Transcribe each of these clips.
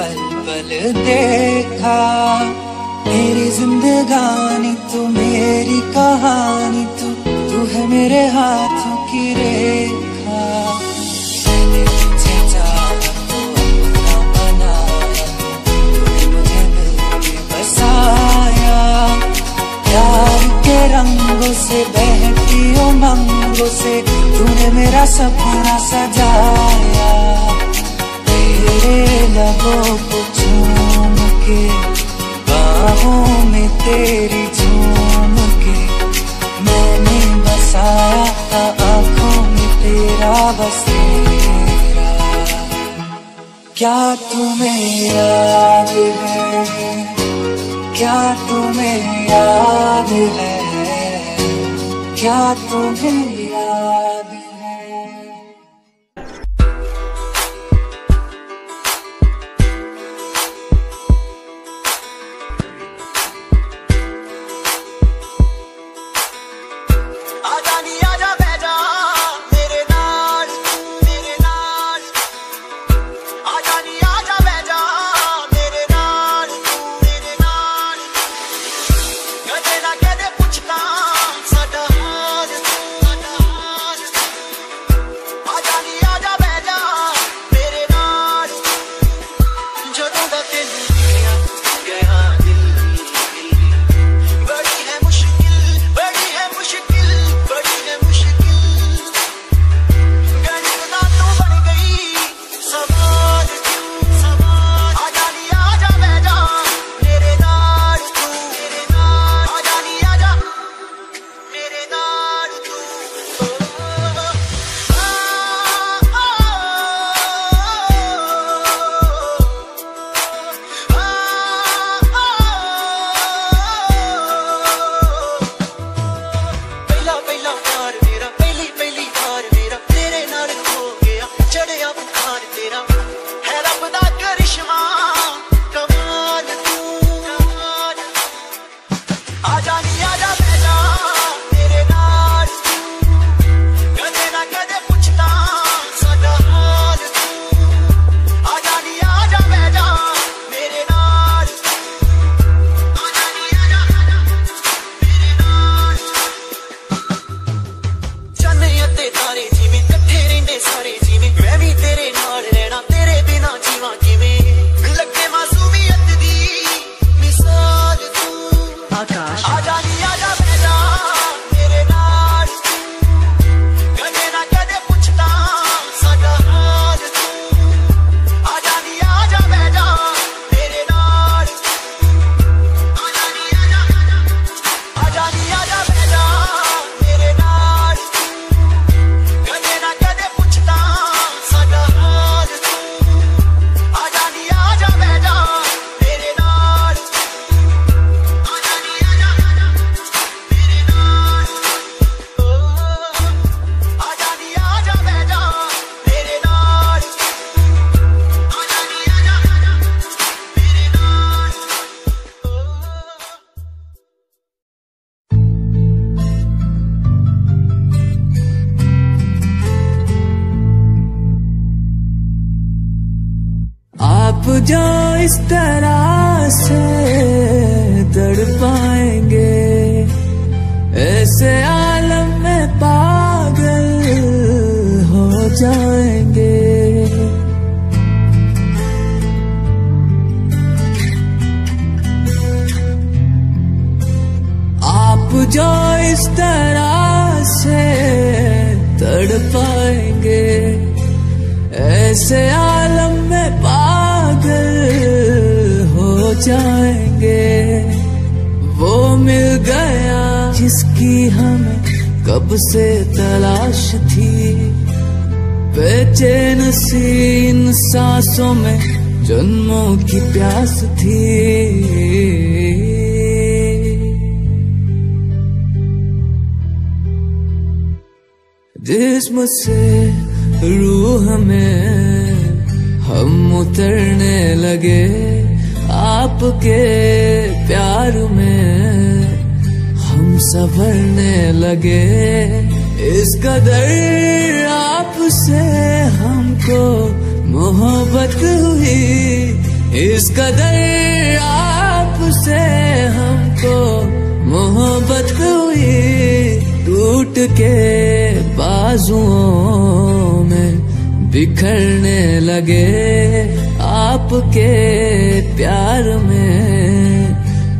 पल पल देखा, मेरी जिंदगानी तू, मेरी कहानी तू तू है मेरे हाथों की रेखा। तो रंगों से बहती उमंगों से, तूने मेरा सपना सजाया। तेरे लबों को चूम के, बाहों में तेरी झूम के, मैंने बसाया था आँखों में तेरा बसेरा। क्या तुम्हें याद है? क्या तुम्हें याद है? क्या तुम्हें day of तलाश थी। बेचैन सी इन सांसों में जन्मों की प्यास थी। जिस्म से रूह में हम उतरने लगे आपके प्यार में। हम संभरने लगे इस कदर आपसे हमको मोहब्बत हुई। इस कदर आपसे हमको मोहब्बत हुई। टूट के बाजुओं में बिखरने लगे आपके प्यार में।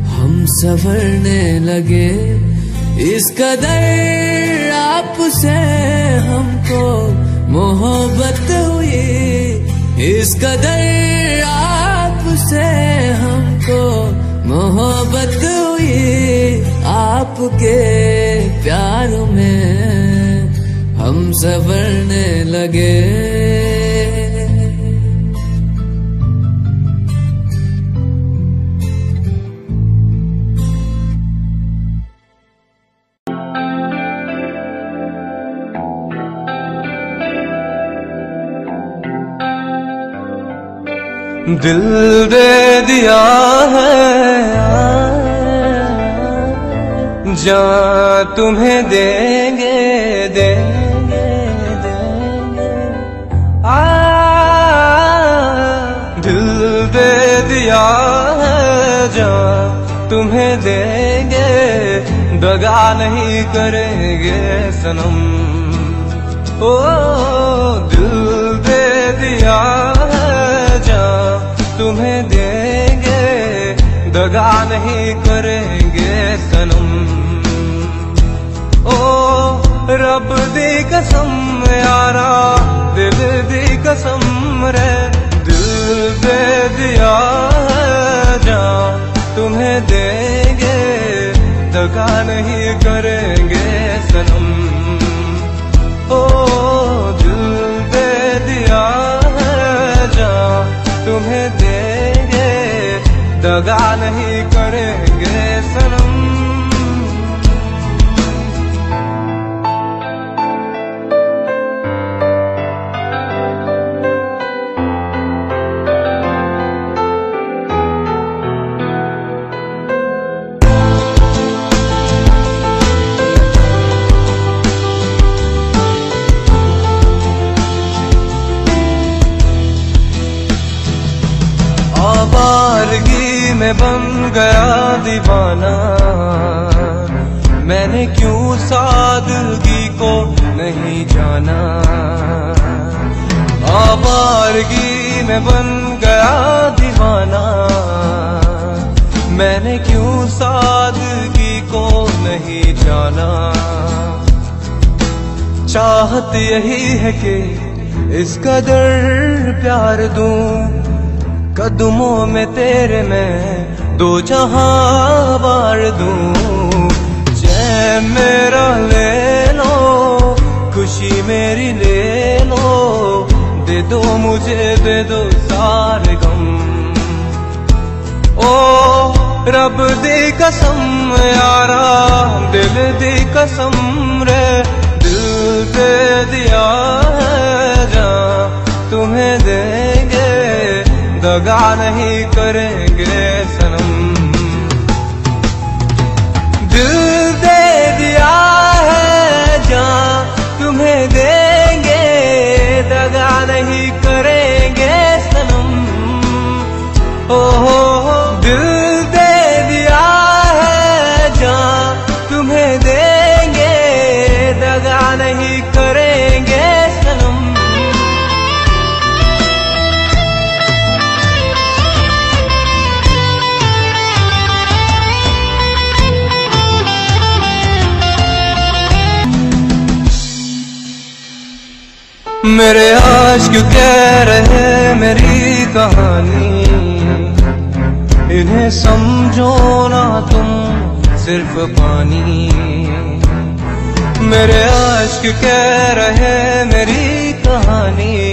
हम संभरने लगे इस कदर आपसे हमको मोहब्बत हुई। इस कदर आपसे हमको मोहब्बत हुई। आपके प्यार में हम संवरने लगे। दिल दे दिया है जा तुम्हें देंगे देंगे देंगे। आ दिल दे दिया है तुम्हें देंगे, दगा नहीं करेंगे सनम। ओ, दिल दे दिया तुम्हें देंगे, दगा नहीं करेंगे सनम। ओ, रब दी कसम यारा, दिल दी कसम रे, दिल दे दिया जा। तुम्हें देंगे, दगा नहीं करेंगे सनम। ओ, दिल दे दिया जा, तुम्हें दगा नहीं करेंगे गया दीवाना। मैंने क्यों सादगी को नहीं जाना? आवारगी में बन गया दीवाना। मैंने क्यों सादगी को नहीं जाना? चाहत यही है कि इस कदर प्यार दूँ। कदमों में तेरे मैं दो जहाँ दूँ। चैन मेरा ले लो, खुशी मेरी ले लो। दे दो मुझे, दे दो सारे गम। ओ रब दी कसम, यारा, दिल दी कसम रे। दिल दे दिया है जा तुम्हें देंगे दगा नहीं करेंगे सनम। दिल दे दिया है जा तुम्हें देंगे, दगा नहीं करेंगे सनम। मेरे आशिक कह रहे मेरी कहानी। इन्हें समझो ना तुम, सिर्फ़ पानी। मेरे आशिक कह रहे मेरी कहानी।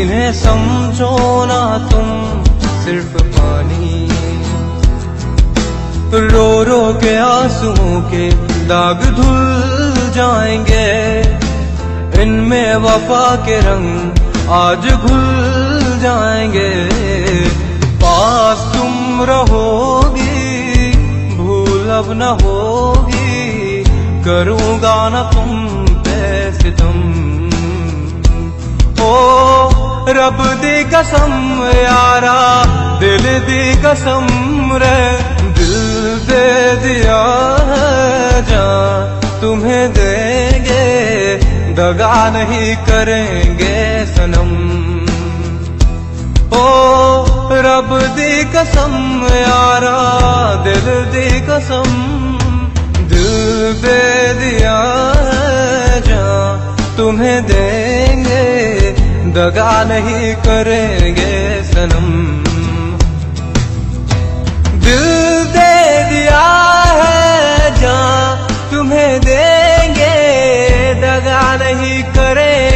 इन्हें समझो ना तुम, सिर्फ़ पानी। रो रो के आंसुओं के दाग धुल जाएँगे। इनमें वफा के रंग आज घुल जाएँगे। पास तुम रहोगी, भूल अब न होगी। करूँगा न तुम पे सितम ओ, रब दी कसम यारा, दिल दी कसम रे, दिल दे दिया जान तुम्हें देंगे। दगा नहीं करेंगे सनम। ओ, रब दी कसम, यारा दिल दी कसम, दिल दे दिया जा तुम्हें देंगे, दगा नहीं करेंगे सनम। दिल दे दिया है जा तुम्हें दगा नहीं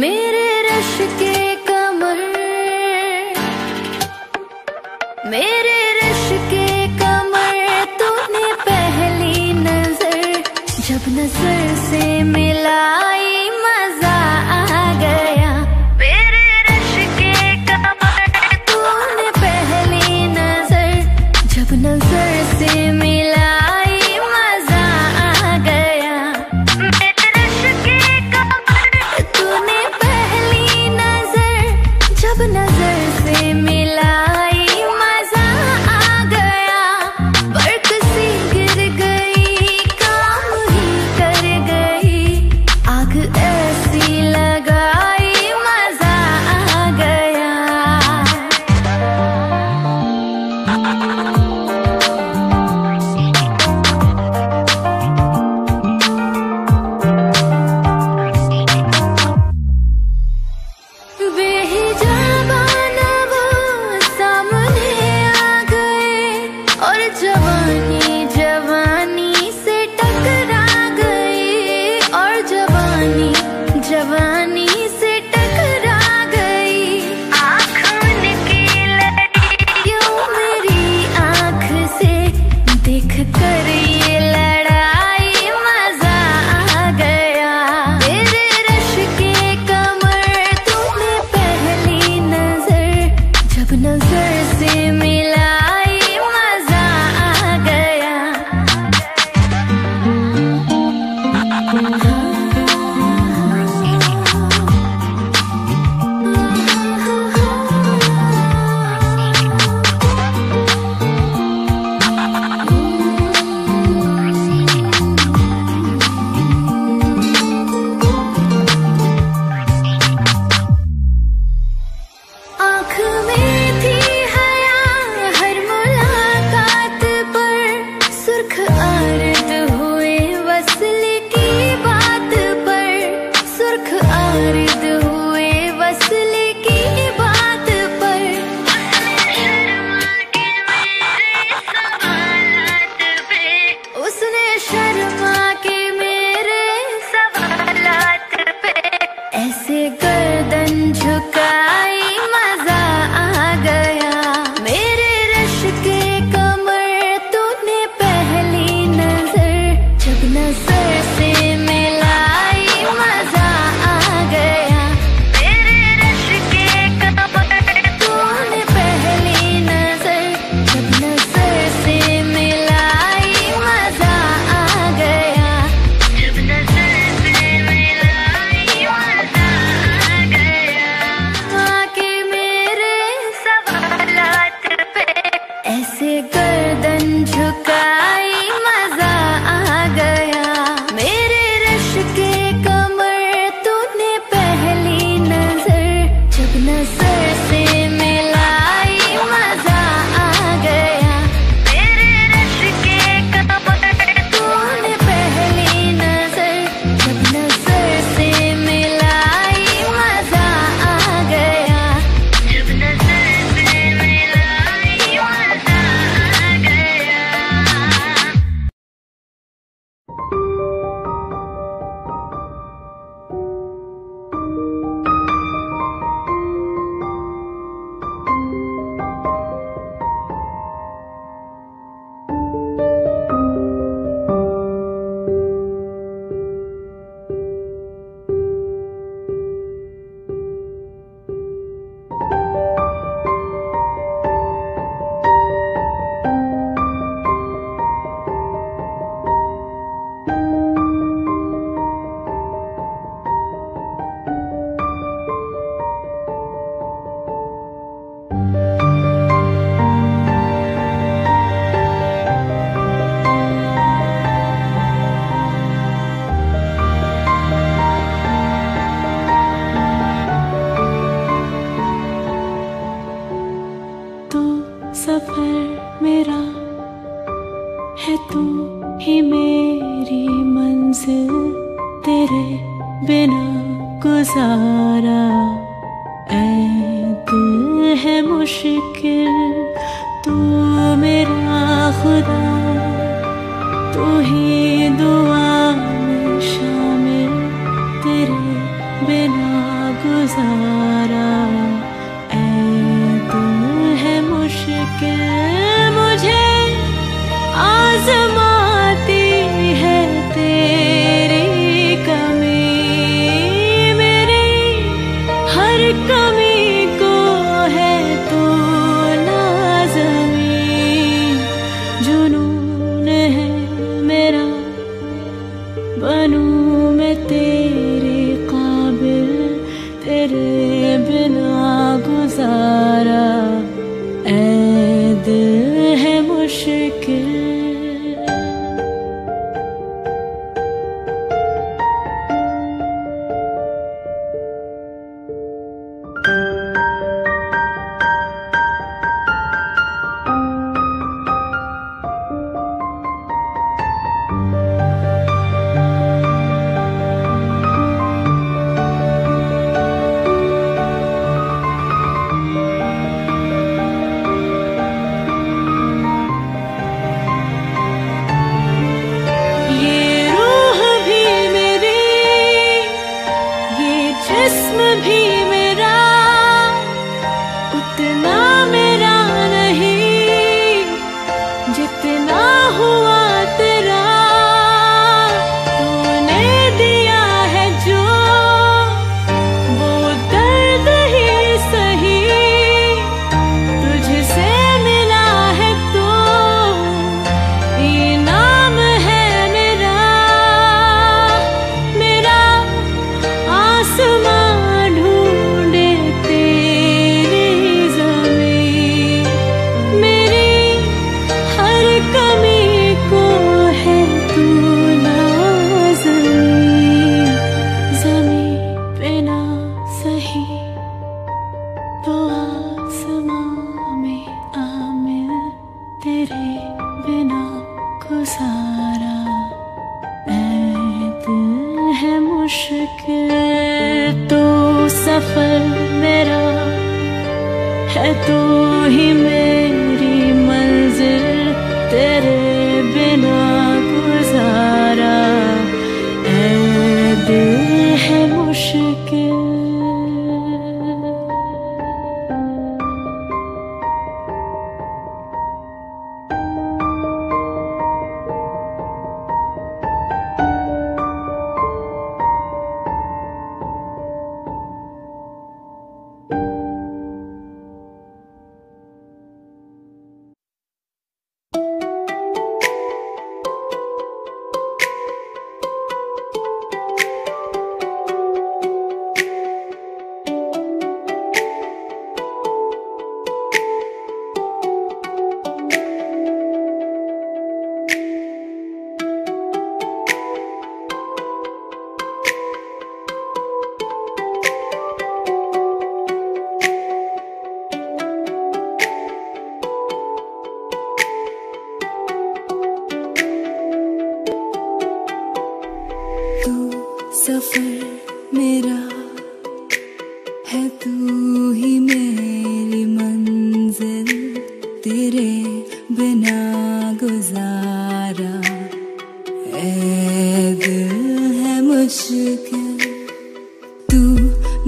मेरे रश के I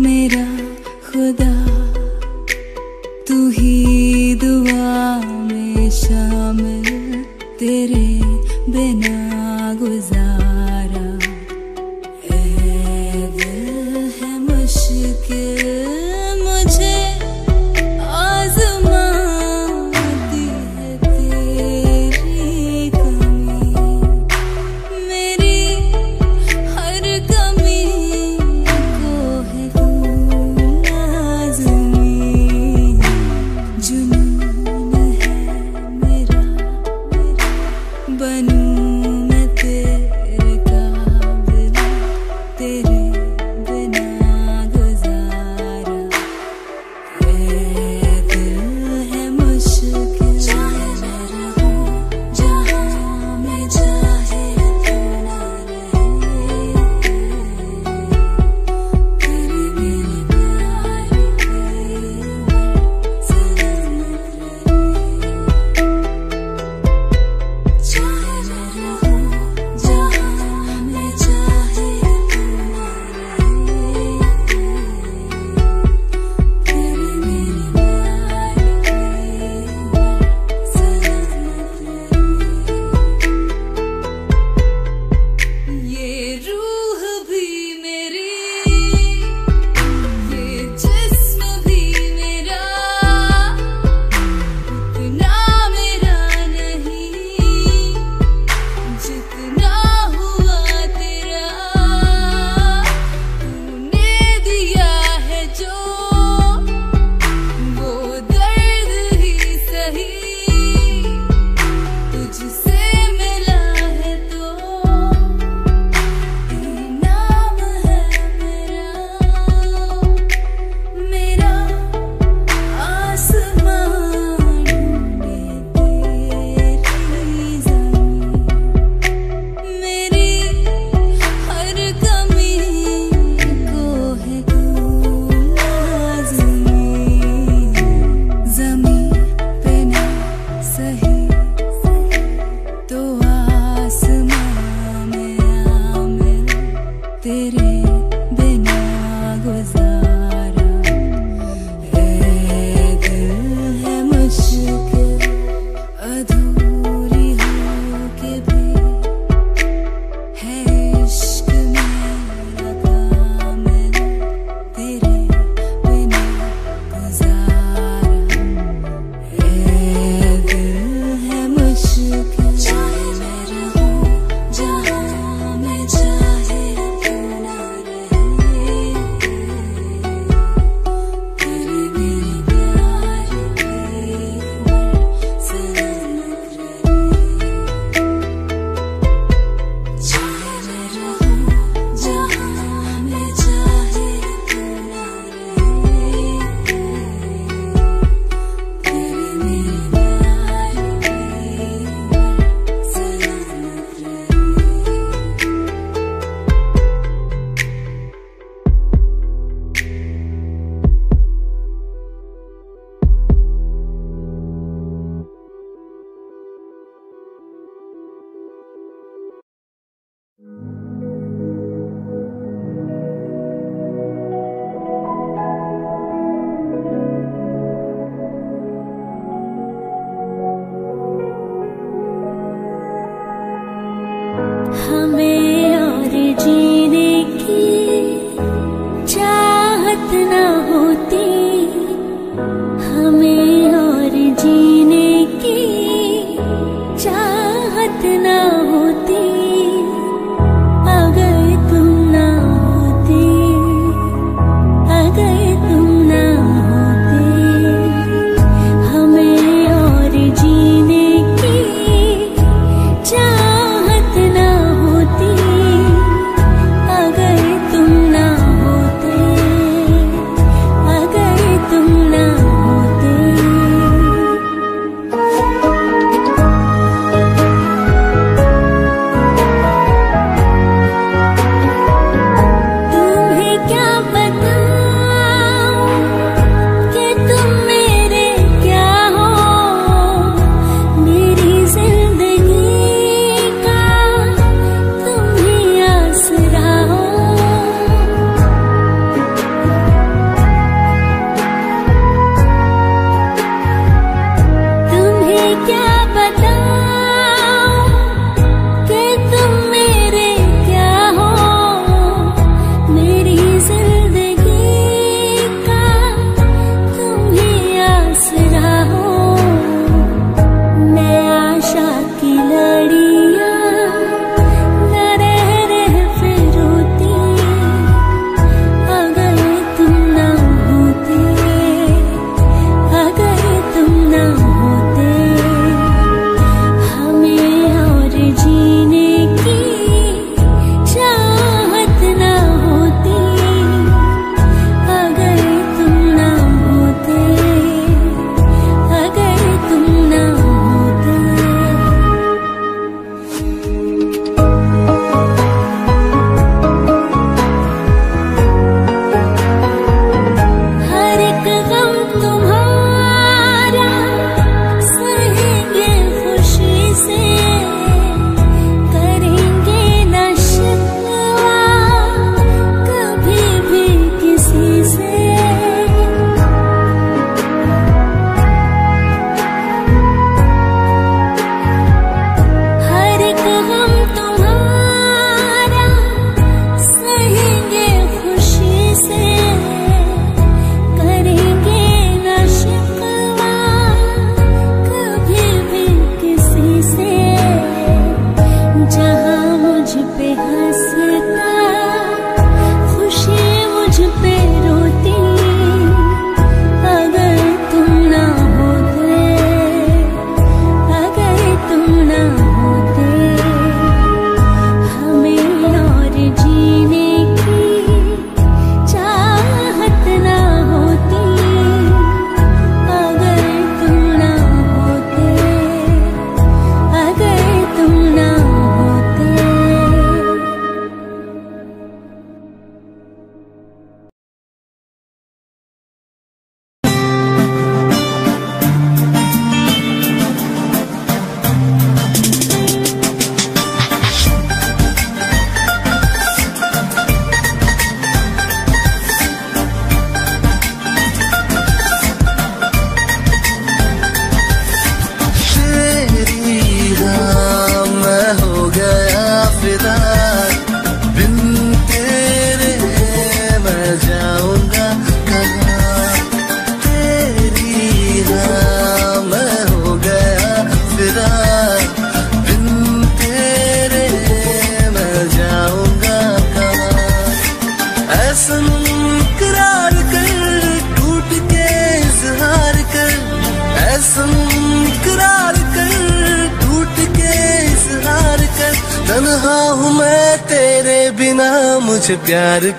मेरा खुदा तू ही दुआ में शामिल तेरे बिना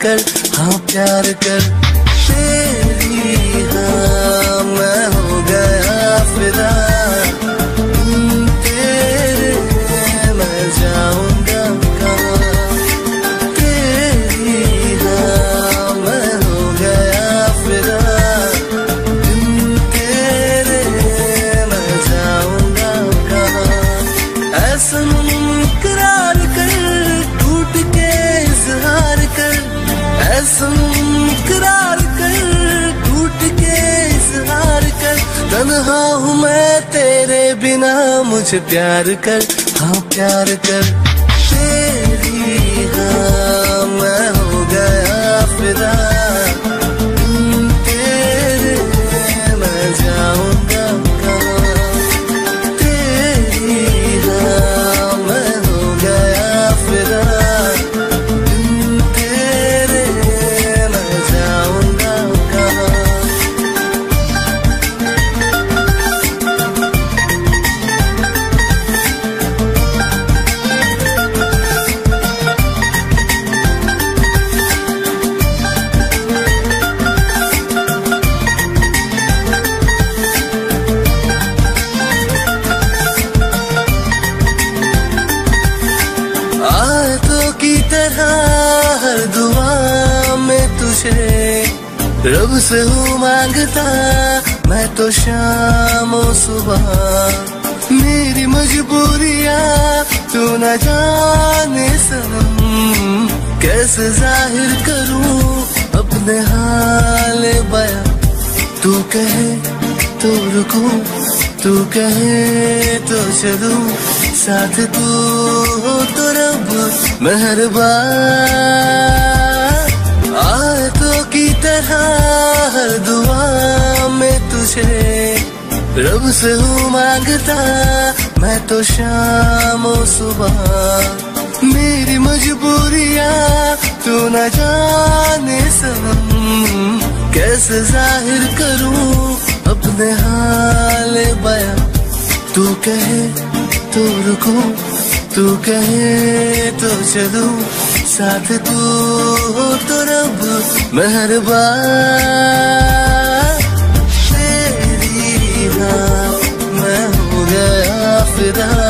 प्यार तन्हा हूँ मैं तेरे बिना मुझे प्यार कर हाँ प्यार कर। तेरी हाँ मैं रब से हूँ माँगता, मैं तो शाम सुबह। मेरी मजबूरिया तू न जाने सनम कैसे ज़ाहिर करूँ अपने हाल बया? तू कहे तो रुकू, तू कहे तो चलू। साथ तू हो तो रब, मेहरबान। तरह हर दुआ में तुझे। रब से हूँ माँगता, मैं तो शाम सुबह। मेरी मजबूरिया तू न जाने सनम। कैसे ज़ाहिर करूँ अपने हाल बया। तू कहे तो रुको, तू कहे तो चलूँ। साथ तू हो तो रब मेहरबान। तेरी मैं हो गया फिदा।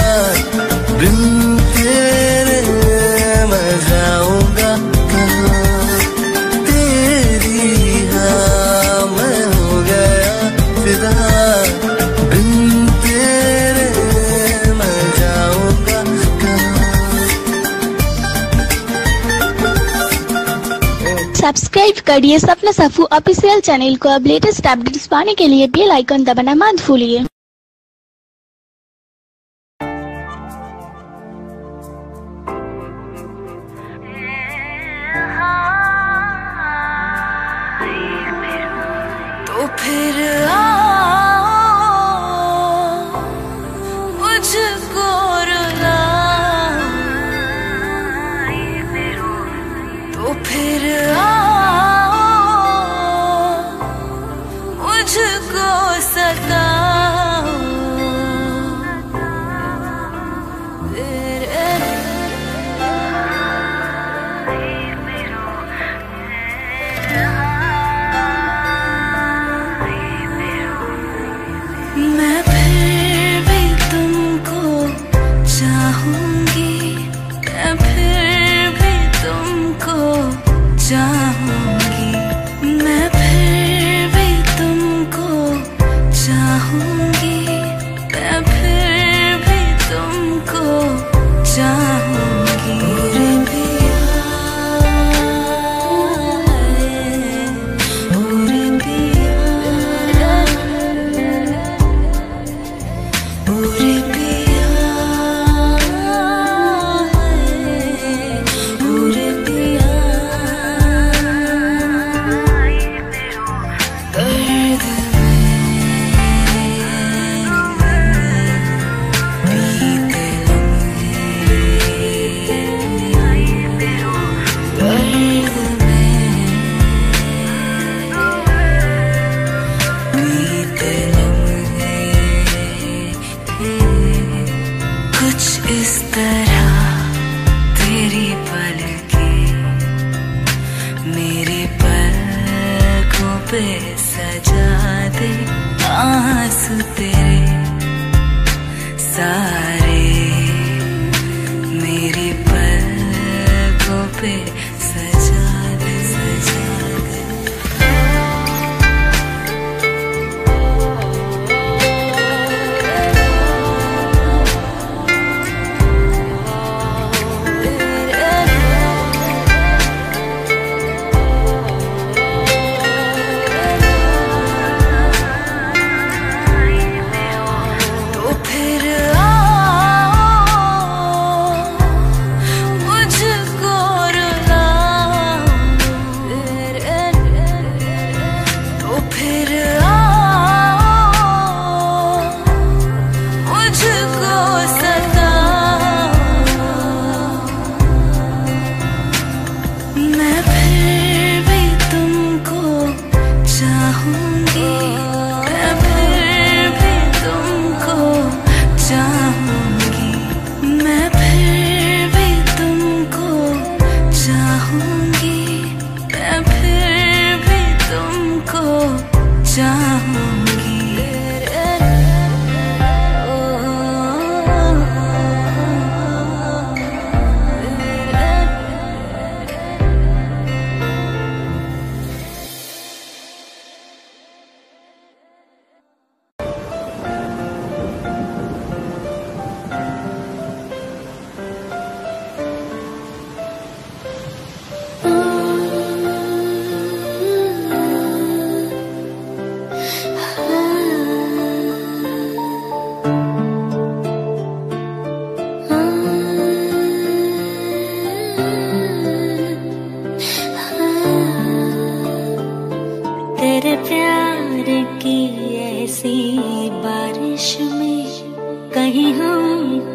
सब्सक्राइब करिए सपना सफू ऑफिशियल चैनल को अब लेटेस्ट अपडेट्स पाने के लिए बेल आइकन दबाना मत भूलिए। पे सजा दे आँसू तेरे सारे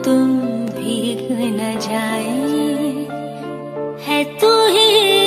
तुम भीग न जाए। है तू ही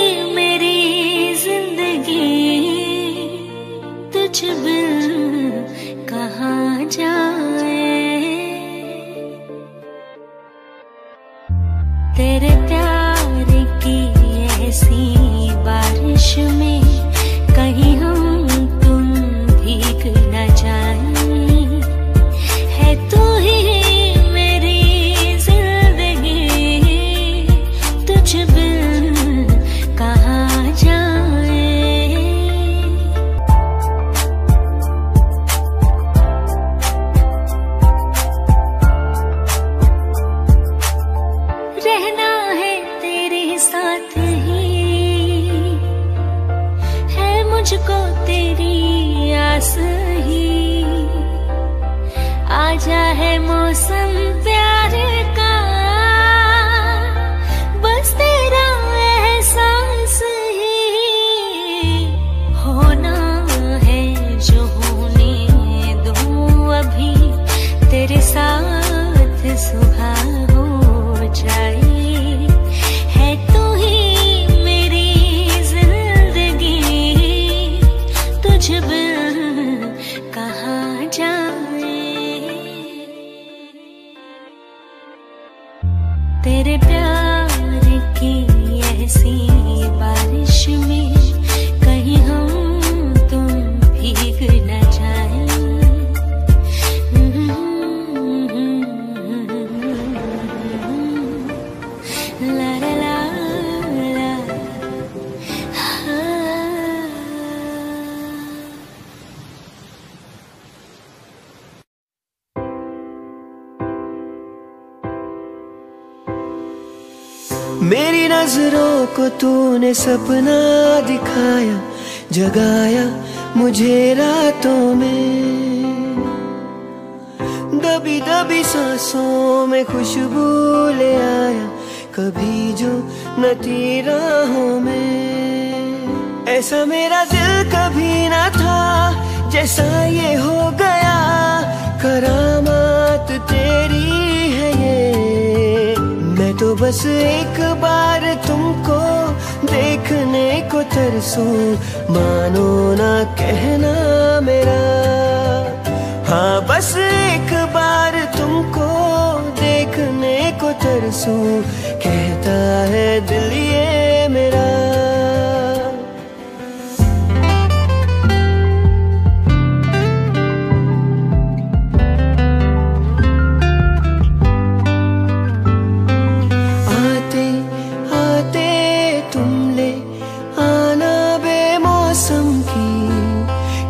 दबी दबी सांसों में खुशबू ले आया, कभी जो न तेरा हूँ में। ऐसा मेरा दिल कभी ना था, जैसा ये हो गया। करामात तेरी है ये। मैं तो बस एक बार तुमको देखने को तरसू, मानो ना कहना मेरा। हाँ बस तुमको देखने को तरसू कहता है दिल ये मेरा।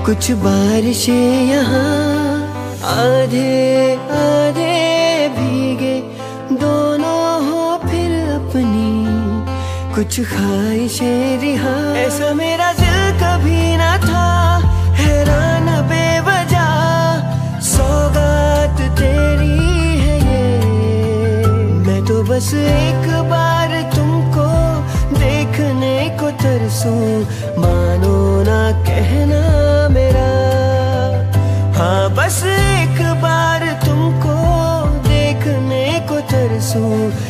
कुछ बारिशें यहाँ आधे आधे भीगे, दोनों हो फिर अपनी। कुछ खाइशे रिहा। ऐसा मेरा दिल कभी ना था, हैरान बेवजह। सौगात तेरी है ये। मैं तो बस एक बार तुमको देखने को तरसूं। मानो ना कहना soul.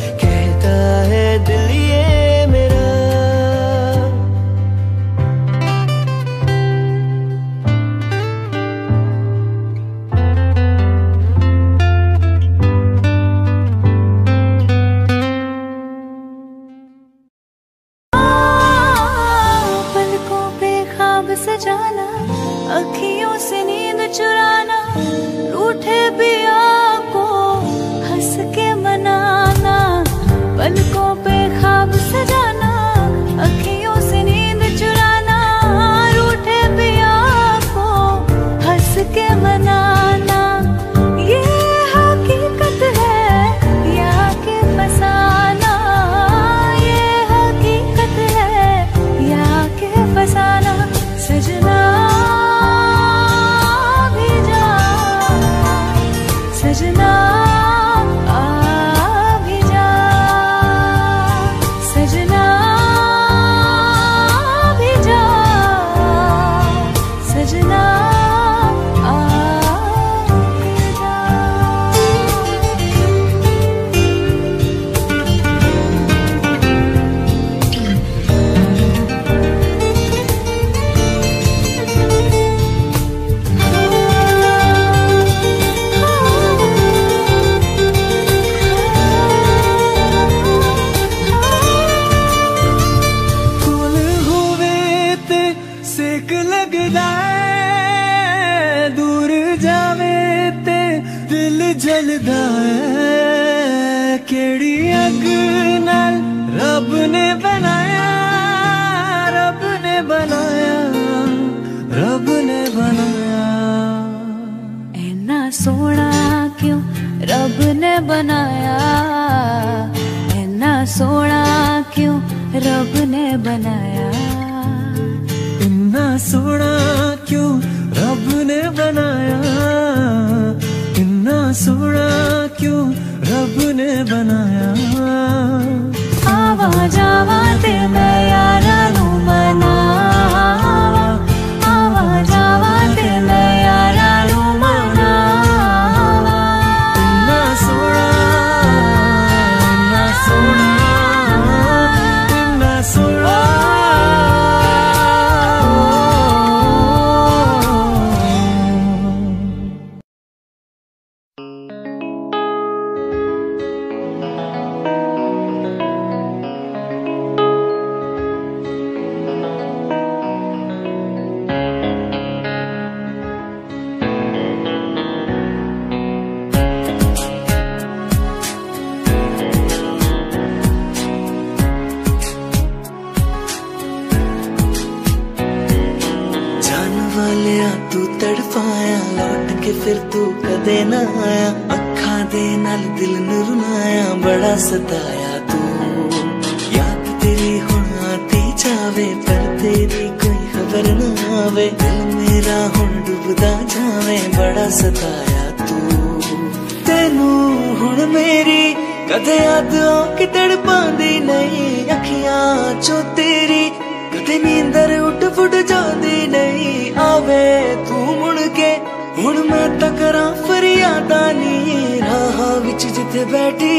साथ बैठी,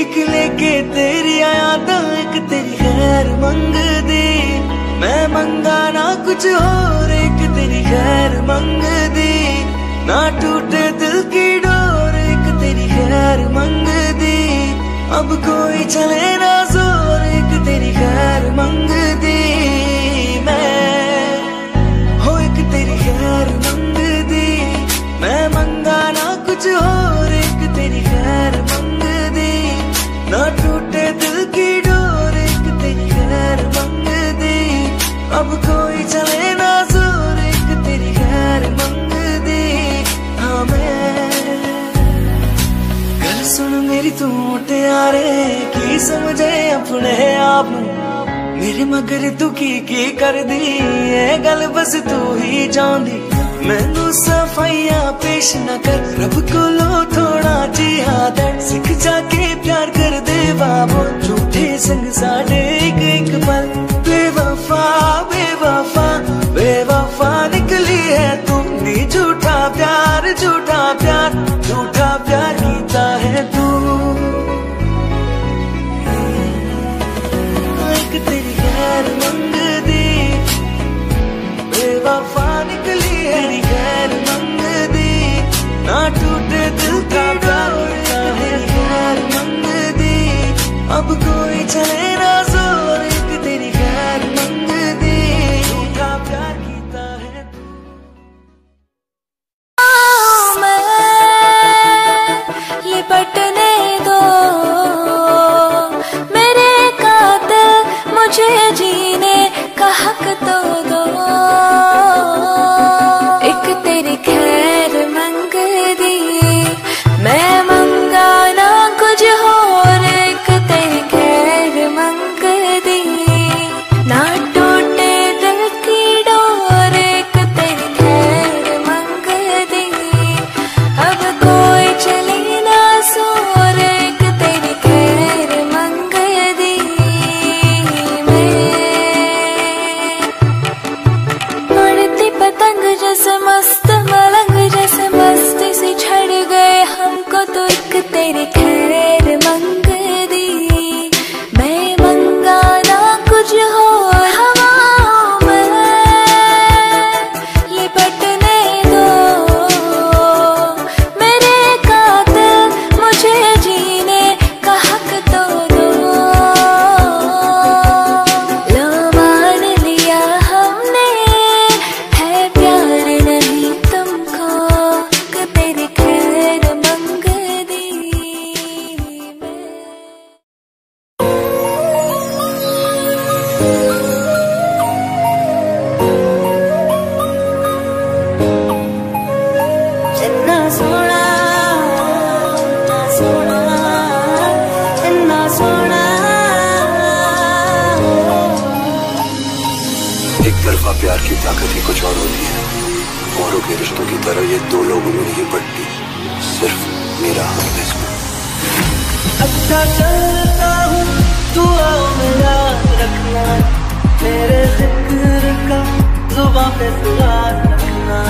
एक लेके तेरी आया तो एक तेरी खैर मंग दे। मैं मंगा ना कुछ और, एक तेरी खैर मंग दे। ना टूटे दिल की डोर, एक तेरी खैर मंग दे। अब कोई चले ना अब कोई चले ना ज़ोर, एक तेरी खैर मंग दी। हाँ गल सुन मेरी तू मोटे यारे, की समझे अपने आप मेरे मगर तू की की कर दी ये गल बस तू ही जानदी। मैनू सफाइया पेश न कर, रब को लो थोड़ा जी हाथ सिख जाके प्यार कर दे बाबो, झूठे संग साडे एक एक पल। बेवफा बेवफा बेवफा निकली है तुमने झूठा प्यार झूठा मेरा। अच्छा चलता हूँ मेरा रखना, मेरे ज़िक्र का जुबा पे रखना।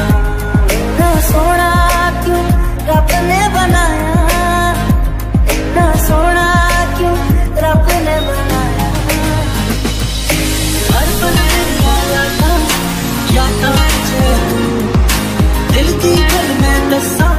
इतना सोना क्यों रब ने बनाया? इतना सोना क्यों रब ने बनाया? हर पल दिल की गल में दसा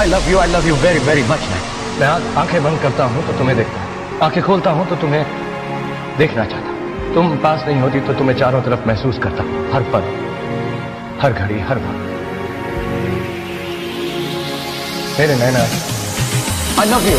I love you I love you very very much मैं मैं आँखें बंद करता हूँ तो तुम्हें देखता हूँ। आँखें खोलता हूँ तो तुम्हें देखना चाहता हूँ। तुम पास नहीं होती तो तुम्हें चारों तरफ़ महसूस करता हूँ। हर पल हर घड़ी हर वक्त। मेरे नैना। आई लव यू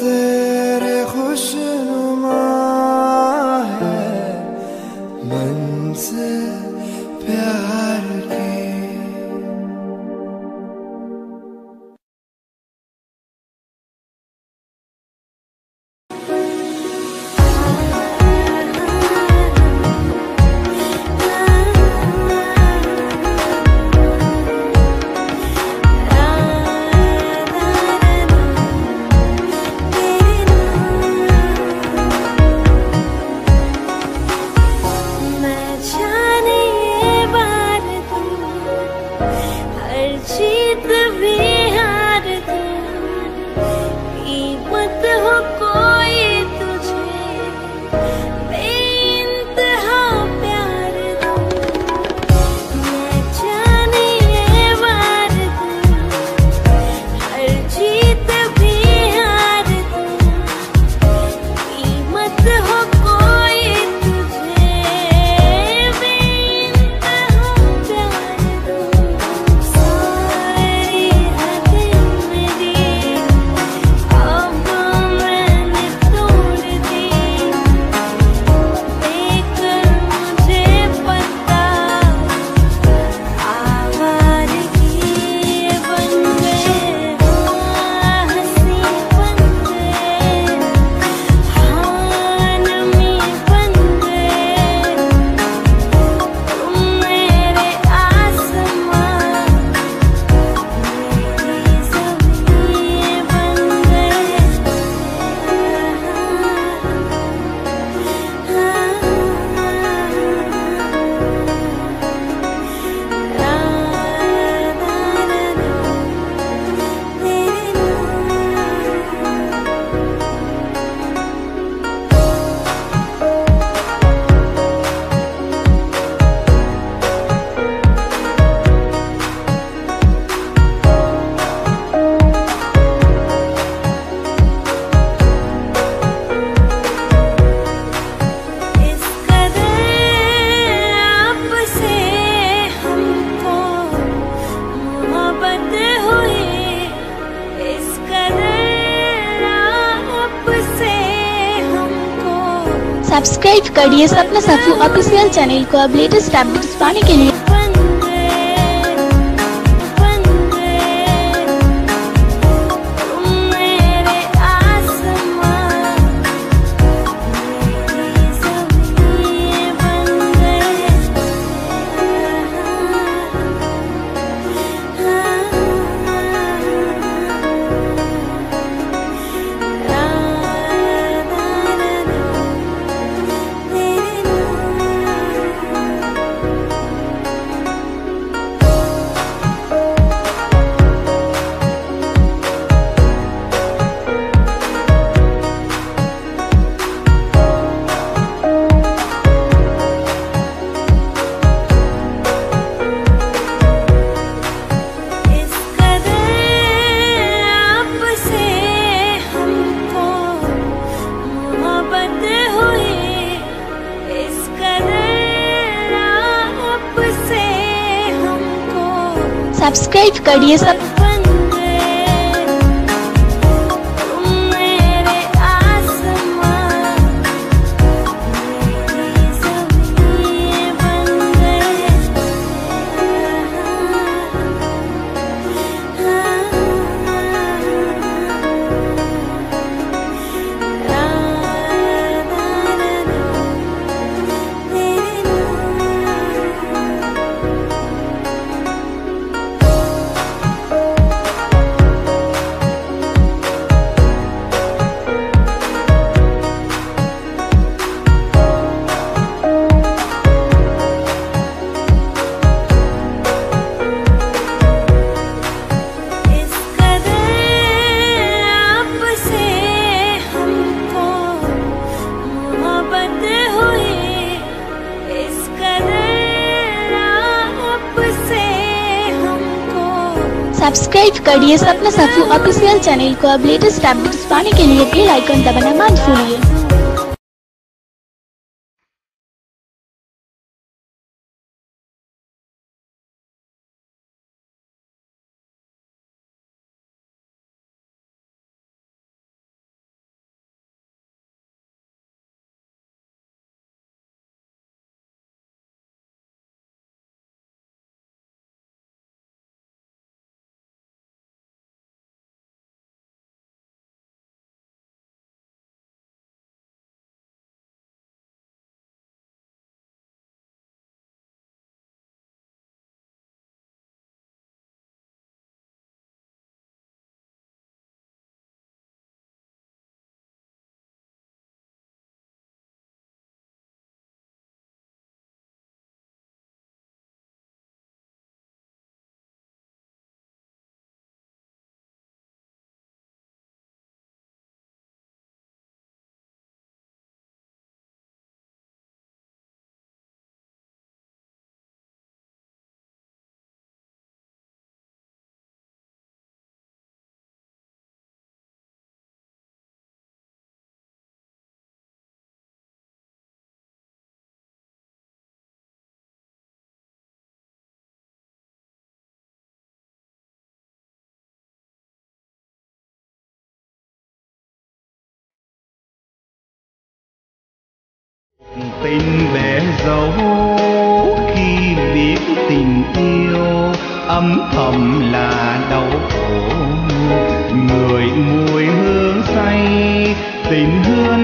तेरे खुशनू करिए सपना साफू ऑफिशियल चैनल को अब लेटेस्ट अपडेट्स पाने के लिए। सब्सक्राइब करिए सब्सक्राइब करिए सपना साफू ऑफिशियल चैनल को अब लेटेस्ट अपडेट्स पाने के लिए बेल आइकन दबाना मत भूलिए। Tình bé dấu. Khi biết tình yêu âm thầm là đau khổ. Người mùi hương say, tình hương